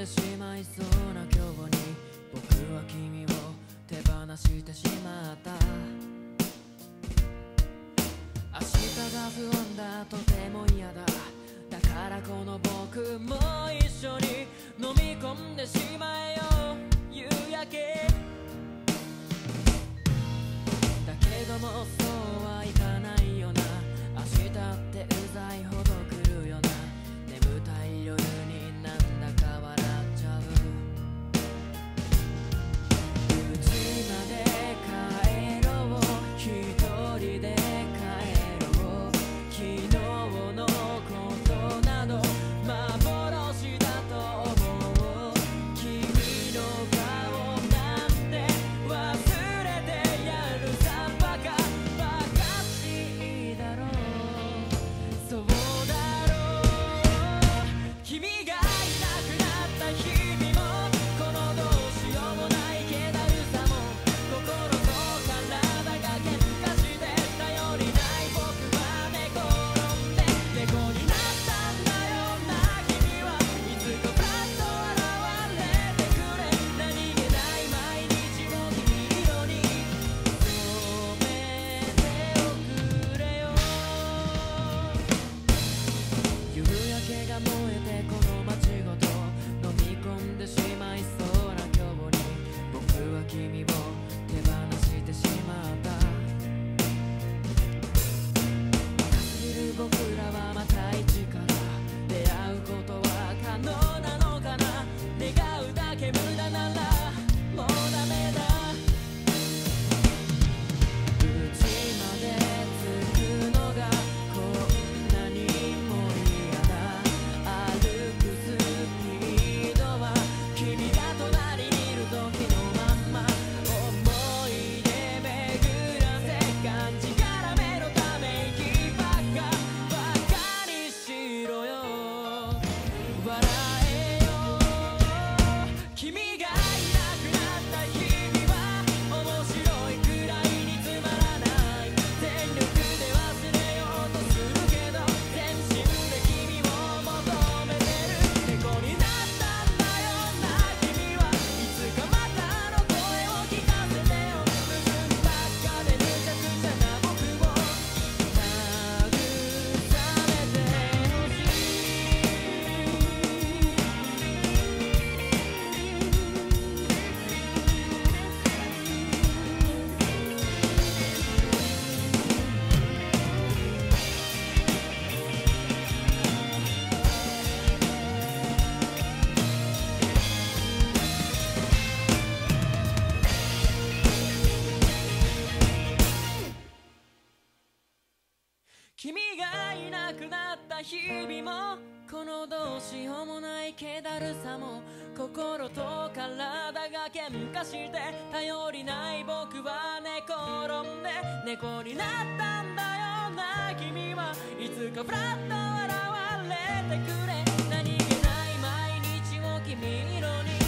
でしまいそうな今日に僕は君を手放してしまった。明日が不安だとても嫌だ。だからこの僕も一緒に飲み込んでしまえよ。夕焼け。君がいなくなった日々もこのどうしようもない気だるさも心と体が喧嘩して頼りない僕は寝転んで猫になったんだよな君はいつかフラッと現れてくれ。何気ない毎日を君色に